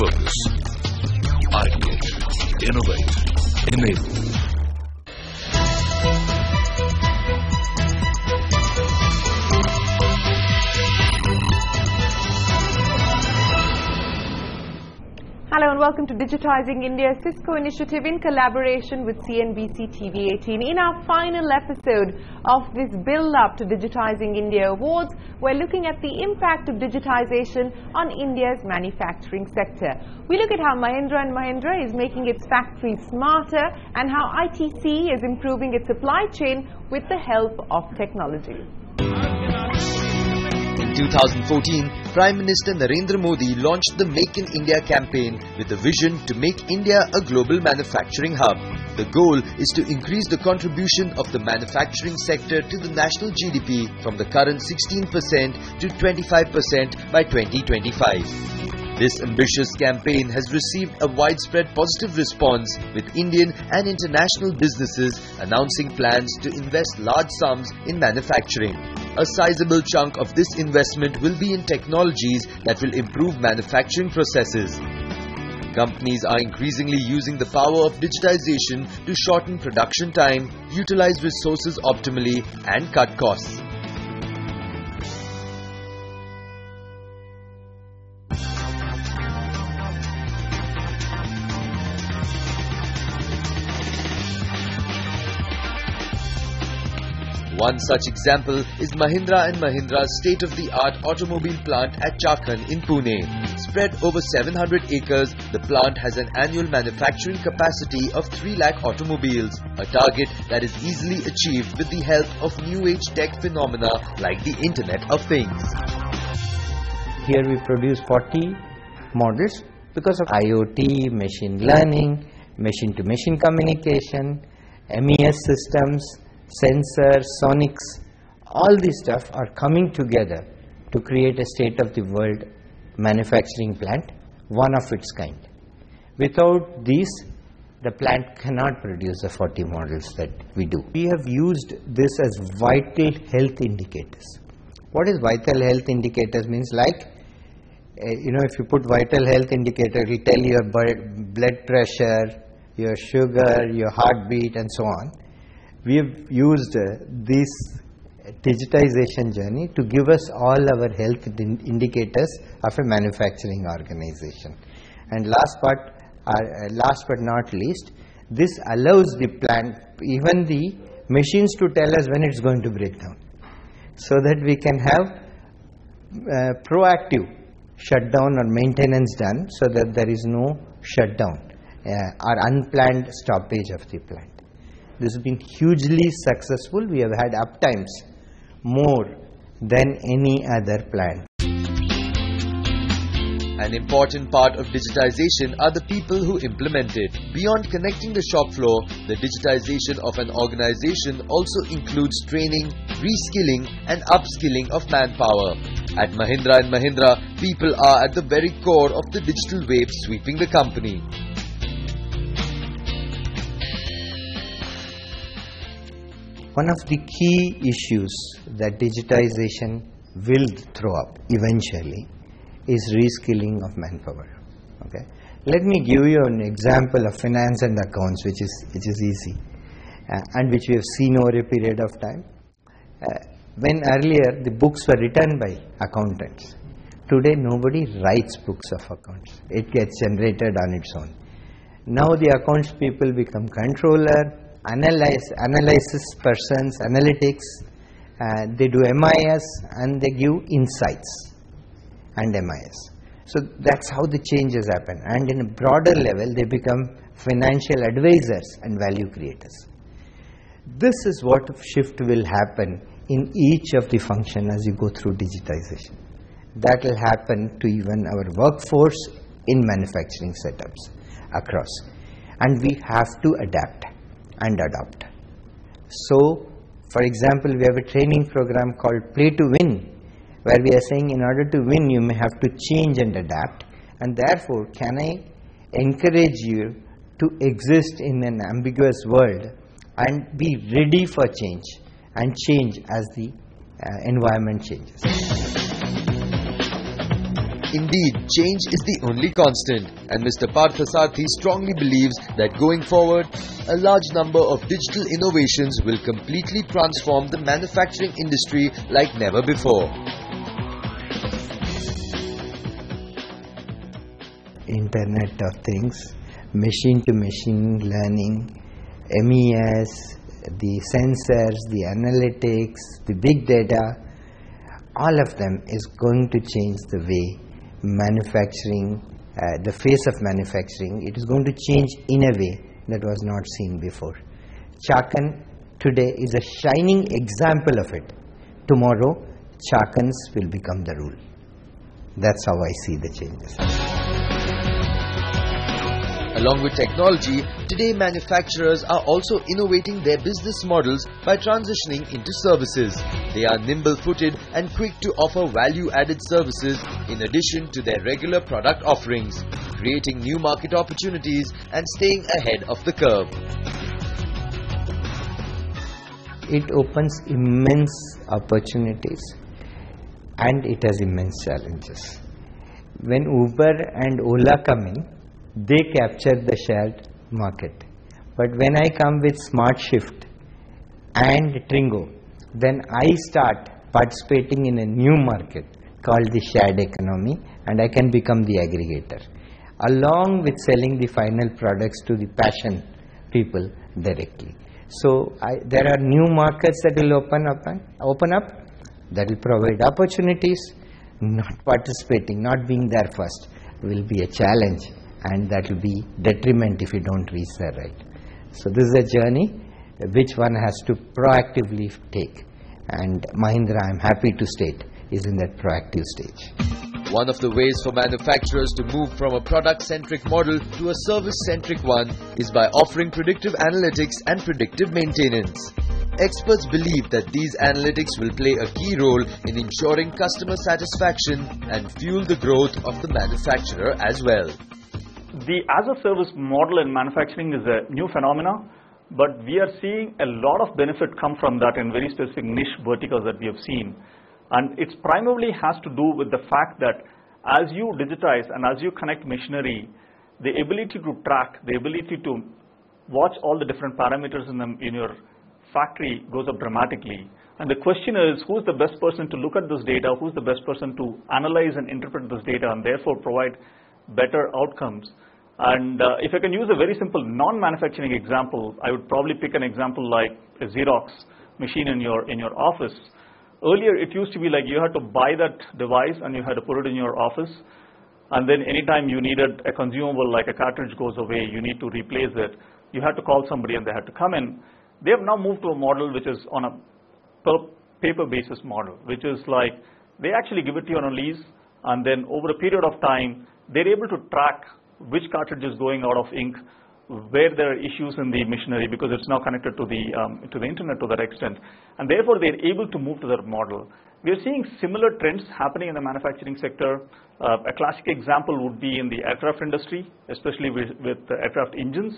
focus. Ideate, innovate, enable. Welcome to Digitizing India Cisco initiative in collaboration with CNBC TV 18. In our final episode of this build up to Digitizing India Awards, we're looking at the impact of digitization on India's manufacturing sector. We look at how Mahindra and Mahindra is making its factories smarter and how ITC is improving its supply chain with the help of technology. In 2014, Prime Minister Narendra Modi launched the Make in India campaign with a vision to make India a global manufacturing hub. The goal is to increase the contribution of the manufacturing sector to the national GDP from the current 16% to 25% by 2025. This ambitious campaign has received a widespread positive response with Indian and international businesses announcing plans to invest large sums in manufacturing. A sizable chunk of this investment will be in technologies that will improve manufacturing processes. Companies are increasingly using the power of digitization to shorten production time, utilize resources optimally, and cut costs. One such example is Mahindra and Mahindra's state-of-the-art automobile plant at Chakan in Pune. Spread over 700 acres, the plant has an annual manufacturing capacity of 3 lakh automobiles, a target that is easily achieved with the help of new age tech phenomena like the Internet of Things. Here we produce 40 models because of IoT, machine learning, machine to machine communication, MES systems, sensors, sonics, all these stuff are coming together to create a state of the world manufacturing plant, one of its kind. Without these, the plant cannot produce the 40 models that we do. We have used this as vital health indicators. What is vital health indicators means like uh, you know if you put vital health indicator it will tell your blood pressure, your sugar, your heartbeat and so on we have used uh, this digitization journey to give us all our health indicators of a manufacturing organization. And last but, uh, last but not least, this allows the plant, even the machines to tell us when it's going to break down. So that we can have uh, proactive shutdown or maintenance done so that there is no shutdown uh, or unplanned stoppage of the plant. This has been hugely successful. We have had uptimes more than any other plant. An important part of digitization are the people who implement it. Beyond connecting the shop floor, the digitization of an organization also includes training, reskilling and upskilling of manpower. At Mahindra and Mahindra, people are at the very core of the digital wave sweeping the company. One of the key issues that digitization will throw up eventually is reskilling of manpower. Okay, let me give you an example of finance and accounts, which is which is easy, uh, and which we have seen over a period of time. Uh, when earlier the books were written by accountants, today nobody writes books of accounts. It gets generated on its own. Now the accounts people become controller, analyze, analysis persons, analytics, uh, they do MIS and they give insights and MIS. So that's how the changes happen and in a broader level they become financial advisors and value creators. This is what shift will happen in each of the function as you go through digitization. That will happen to even our workforce in manufacturing setups across and we have to adapt and adopt. So, for example, we have a training program called Play to Win, where we are saying in order to win, you may have to change and adapt. And therefore, can I encourage you to exist in an ambiguous world and be ready for change and change as the uh, environment changes. Indeed, change is the only constant, and Mr. Parthasarathy strongly believes that going forward, a large number of digital innovations will completely transform the manufacturing industry like never before. Internet of Things, machine to machine learning, MES, the sensors, the analytics, the big data, all of them is going to change the way manufacturing, uh, the face of manufacturing. It is going to change in a way that was not seen before. Chakan today is a shining example of it. Tomorrow, Chakans will become the rule. That's how I see the changes. Along with technology, today manufacturers are also innovating their business models by transitioning into services. They are nimble footed and quick to offer value added services in addition to their regular product offerings, creating new market opportunities and staying ahead of the curve. It opens immense opportunities and it has immense challenges. When Uber and Ola come in, they capture the shared market. But when I come with Smart Shift and Trringo, then I start participating in a new market called the shared economy and I can become the aggregator along with selling the final products to the passion people directly. So I, there are new markets that will open up, eh? open up that will provide opportunities. Not participating, not being there first will be a challenge and that will be detriment if you don't reach there right. So this is a journey which one has to proactively take and Mahindra I am happy to state is in that proactive stage. One of the ways for manufacturers to move from a product centric model to a service centric one is by offering predictive analytics and predictive maintenance. Experts believe that these analytics will play a key role in ensuring customer satisfaction and fuel the growth of the manufacturer as well the as a service model in manufacturing is a new phenomena, but we are seeing a lot of benefit come from that in very specific niche verticals that we have seen. And it primarily has to do with the fact that as you digitize and as you connect machinery, the ability to track, the ability to watch all the different parameters in, the, in your factory goes up dramatically. And the question is, who's the best person to look at this data? Who's the best person to analyze and interpret this data and therefore provide better outcomes. And uh, if I can use a very simple non-manufacturing example, I would probably pick an example like a Xerox machine in your, in your office. Earlier, it used to be like you had to buy that device and you had to put it in your office. And then anytime you needed a consumable like a cartridge goes away, you need to replace it. You had to call somebody and they had to come in. They have now moved to a model which is on a per paper basis model, which is like they actually give it to you on a lease and then over a period of time, they're able to track which cartridge is going out of ink, where there are issues in the machinery because it's now connected to the um, to the internet to that extent, and therefore they're able to move to that model. We are seeing similar trends happening in the manufacturing sector. Uh, a classic example would be in the aircraft industry, especially with, with aircraft engines.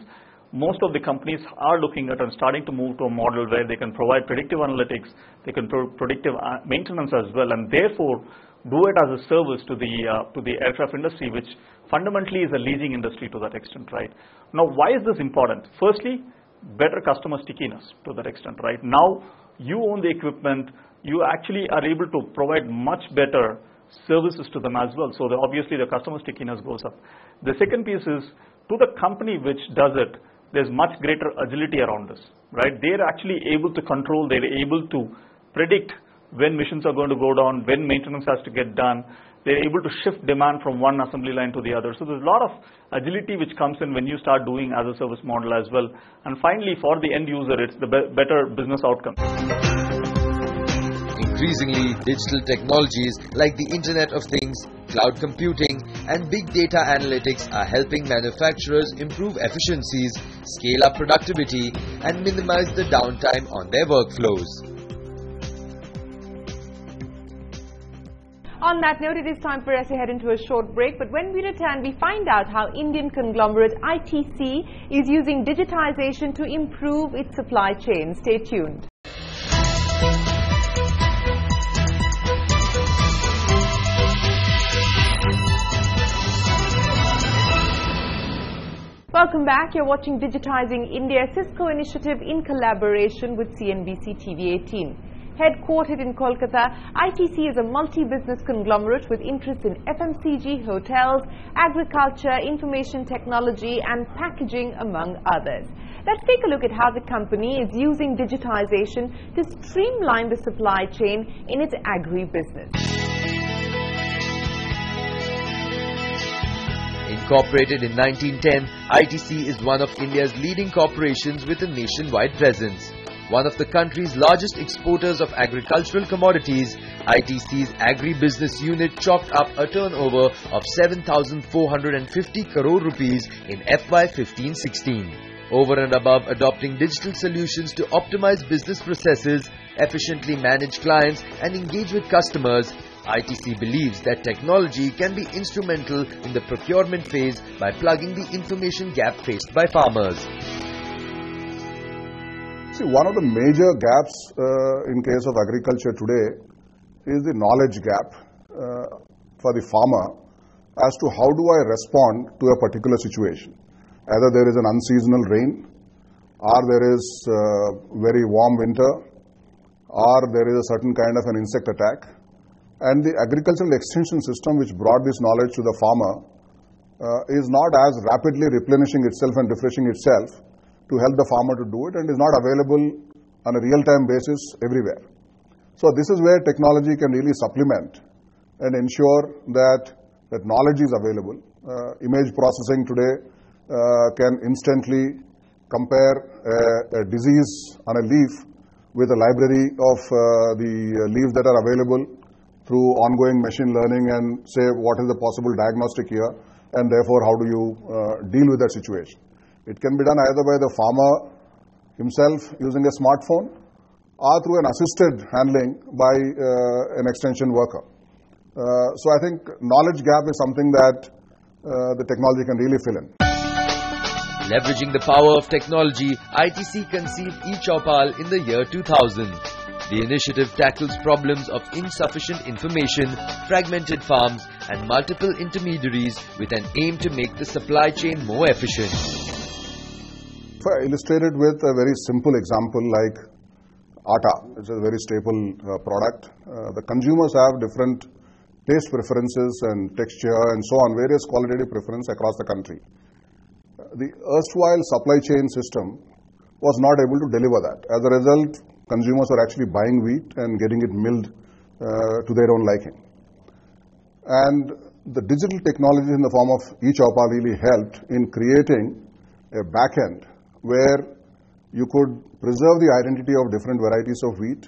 Most of the companies are looking at and starting to move to a model where they can provide predictive analytics, they can pro predictive uh, maintenance as well, and therefore do it as a service to the uh, to the aircraft industry, which fundamentally is a leasing industry to that extent, right? Now, why is this important? Firstly, better customer stickiness to that extent, right? Now, you own the equipment, you actually are able to provide much better services to them as well. So the, obviously, the customer stickiness goes up. The second piece is to the company which does it, there's much greater agility around this, right? They're actually able to control, they're able to predict when missions are going to go down, when maintenance has to get done. They're able to shift demand from one assembly line to the other. So there's a lot of agility which comes in when you start doing as a service model as well. And finally, for the end user, it's the be better business outcome. Increasingly, digital technologies like the Internet of Things, cloud computing, and big data analytics are helping manufacturers improve efficiencies, scale up productivity, and minimize the downtime on their workflows. On that note, it is time for us to head into a short break. But when we return, we find out how Indian conglomerate ITC is using digitization to improve its supply chain. Stay tuned. Welcome back. You're watching Digitizing India, Cisco initiative in collaboration with CNBC TV 18. Headquartered in Kolkata, ITC is a multi-business conglomerate with interests in FMCG, hotels, agriculture, information technology and packaging among others. Let's take a look at how the company is using digitization to streamline the supply chain in its agri-business. Incorporated in 1910, ITC is one of India's leading corporations with a nationwide presence. One of the country's largest exporters of agricultural commodities, ITC's agri-business unit chalked up a turnover of 7,450 crore rupees in FY 15-16. Over and above adopting digital solutions to optimize business processes, efficiently manage clients and engage with customers, ITC believes that technology can be instrumental in the procurement phase by plugging the information gap faced by farmers. See, one of the major gaps uh, in case of agriculture today is the knowledge gap uh, for the farmer as to how do I respond to a particular situation. Either there is an unseasonal rain, or there is uh, very warm winter, or there is a certain kind of an insect attack. And the agricultural extension system which brought this knowledge to the farmer uh, is not as rapidly replenishing itself and refreshing itself to help the farmer to do it and is not available on a real-time basis everywhere. So this is where technology can really supplement and ensure that, that knowledge is available. Uh, image processing today uh, can instantly compare a, a, disease on a leaf with a library of uh, the leaves that are available through ongoing machine learning and say what is the possible diagnostic here and therefore how do you uh, deal with that situation. It can be done either by the farmer himself using a smartphone or through an assisted handling by uh, an extension worker. Uh, so I think knowledge gap is something that uh, the technology can really fill in. Leveraging the power of technology, ITC conceived e-Choupal in the year 2000. The initiative tackles problems of insufficient information, fragmented farms and multiple intermediaries with an aim to make the supply chain more efficient. If I illustrate it with a very simple example like atta, it's a very staple uh, product. Uh, the consumers have different taste preferences and texture and so on, various qualitative preference across the country. The erstwhile supply chain system was not able to deliver that. As a result, consumers are actually buying wheat and getting it milled uh, to their own liking. And the digital technology in the form of e-Choupal really helped in creating a backend where you could preserve the identity of different varieties of wheat,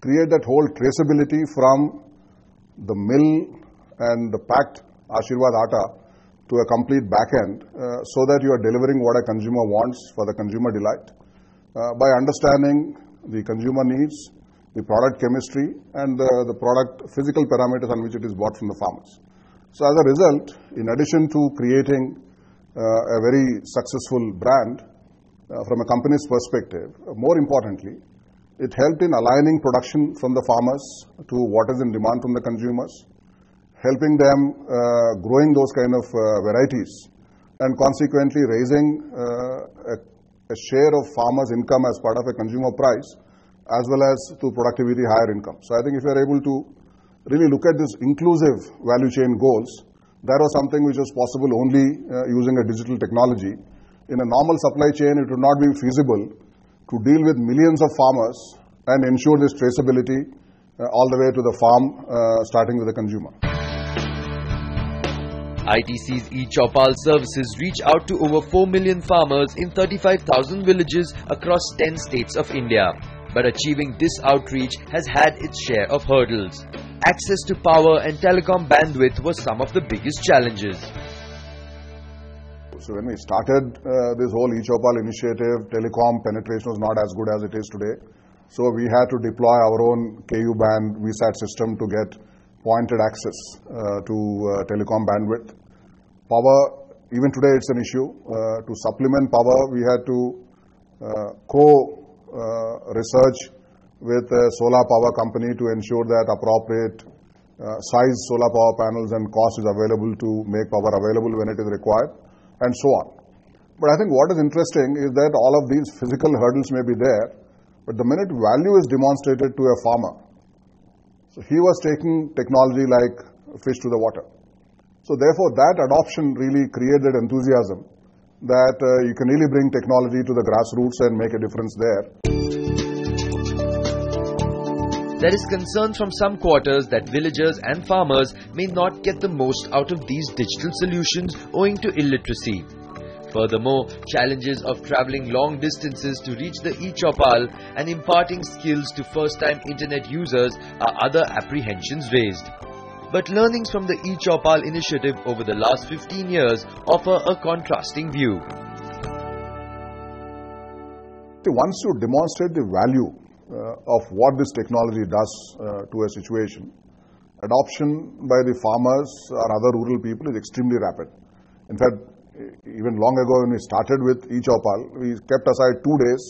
create that whole traceability from the mill and the packed Aashirvaad atta to a complete backend uh, so that you are delivering what a consumer wants for the consumer delight. Uh, by understanding the consumer needs, the product chemistry, and the, the product physical parameters on which it is bought from the farmers. So as a result, in addition to creating uh, a very successful brand, uh, from a company's perspective. Uh, more importantly, it helped in aligning production from the farmers to what is in demand from the consumers, helping them uh, growing those kind of uh, varieties, and consequently raising uh, a, a, share of farmers' income as part of a consumer price, as well as to productivity higher income. So I think if you are able to really look at this inclusive value chain goals, that was something which was possible only uh, using a digital technology in a normal supply chain, it would not be feasible to deal with millions of farmers and ensure this traceability uh, all the way to the farm, uh, starting with the consumer. ITC's e-Choupal services reach out to over 4 million farmers in 35,000 villages across 10 states of India. But achieving this outreach has had its share of hurdles. Access to power and telecom bandwidth was some of the biggest challenges. So when we started uh, this whole e-Choupal initiative, telecom penetration was not as good as it is today. So we had to deploy our own KU band VSAT system to get pointed access uh, to uh, telecom bandwidth. Power, even today it's an issue. Uh, to supplement power, we had to uh, co-research uh, with a solar power company to ensure that appropriate size solar power panels and cost is available to make power available when it is required and so on. But I think what is interesting is that all of these physical hurdles may be there, but the minute value is demonstrated to a farmer, so he was taking technology like fish to the water. So therefore, that adoption really created enthusiasm that uh, you can really bring technology to the grassroots and make a difference there. There is concern from some quarters that villagers and farmers may not get the most out of these digital solutions owing to illiteracy. Furthermore, challenges of traveling long distances to reach the e-Choupal and imparting skills to first-time internet users are other apprehensions raised. But learnings from the e-Choupal initiative over the last 15 years offer a contrasting view. Once you demonstrate the value uh, of what this technology does uh, to a situation, adoption by the farmers or other rural people is extremely rapid. In fact, even long ago when we started with e-Choupal, we kept aside two days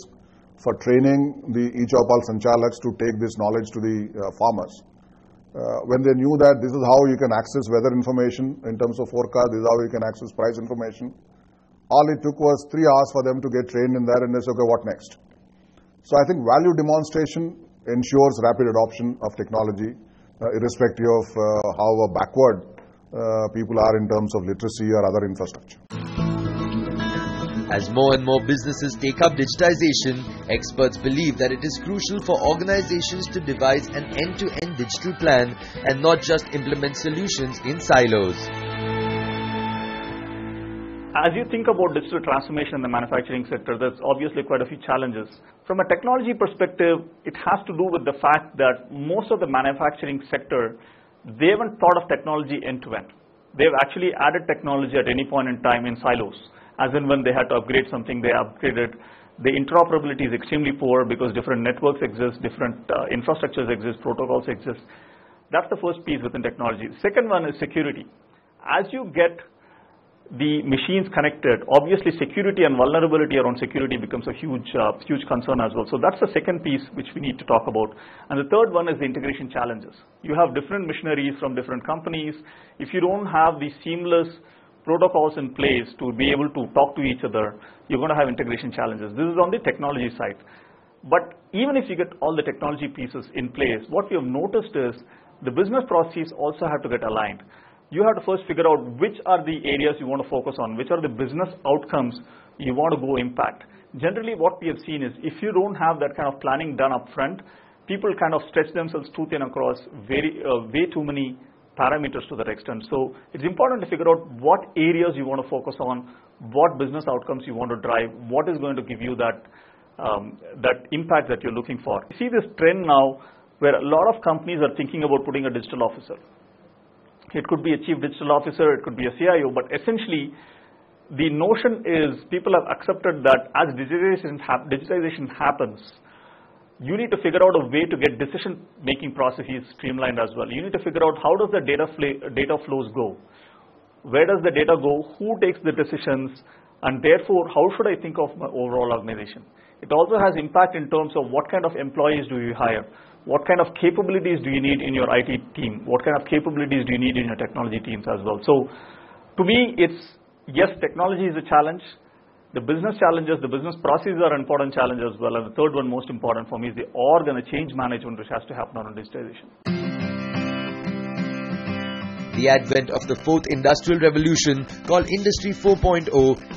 for training the e-Choupal Sanchalaks to take this knowledge to the uh, farmers. Uh, when they knew that this is how you can access weather information in terms of forecast, this is how you can access price information. All it took was three hours for them to get trained in there and they said, okay, what next? So I think value demonstration ensures rapid adoption of technology, uh, irrespective of uh, how backward uh, people are in terms of literacy or other infrastructure. As more and more businesses take up digitization, experts believe that it is crucial for organizations to devise an end-to-end digital plan and not just implement solutions in silos. As you think about digital transformation in the manufacturing sector, there's obviously quite a few challenges. From a technology perspective, it has to do with the fact that most of the manufacturing sector, they haven't thought of technology end to end. They've actually added technology at any point in time in silos as in when they had to upgrade something, they upgraded. The interoperability is extremely poor because different networks exist, different uh, infrastructures exist, protocols exist. That's the first piece within technology. Second one is security. As you get the machines connected, obviously security and vulnerability around security becomes a huge, uh, huge concern as well. So that's the second piece which we need to talk about. And the third one is the integration challenges. You have different machineries from different companies. If you don't have the seamless protocols in place to be able to talk to each other, you're going to have integration challenges. This is on the technology side. But even if you get all the technology pieces in place, what we have noticed is the business processes also have to get aligned. You have to first figure out which are the areas you want to focus on, which are the business outcomes you want to go impact. Generally, what we have seen is if you don't have that kind of planning done up front, people kind of stretch themselves too thin across very, uh, way too many parameters to that extent. So it's important to figure out what areas you want to focus on, what business outcomes you want to drive, what is going to give you that, um, that impact that you're looking for. You see this trend now where a lot of companies are thinking about putting a digital officer. It could be a chief digital officer, it could be a CIO, but essentially the notion is people have accepted that as digitization, digitization happens, you need to figure out a way to get decision-making processes streamlined as well. You need to figure out how does the data, data flows go? Where does the data go? Who takes the decisions? And therefore, how should I think of my overall organization? It also has impact in terms of what kind of employees do you hire? What kind of capabilities do you need in your IT team? What kind of capabilities do you need in your technology teams as well? So to me, it's, yes, technology is a challenge. The business challenges, the business processes are important challenges as well. And the third one, most important for me, is the org and the change management which has to happen on digitization. The advent of the fourth industrial revolution, called Industry 4.0,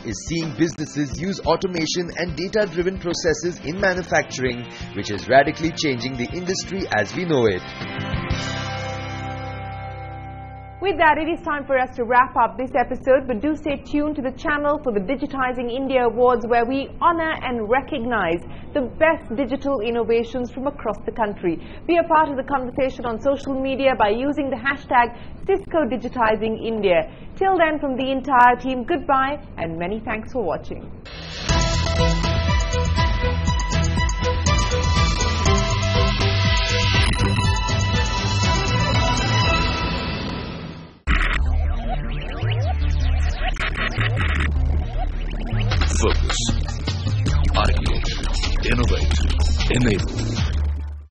is seeing businesses use automation and data driven processes in manufacturing, which is radically changing the industry as we know it. With that, it is time for us to wrap up this episode, but do stay tuned to the channel for the Digitizing India Awards where we honor and recognize the best digital innovations from across the country. Be a part of the conversation on social media by using the hashtag Cisco Digitizing India. Till then, from the entire team, goodbye and many thanks for watching. in the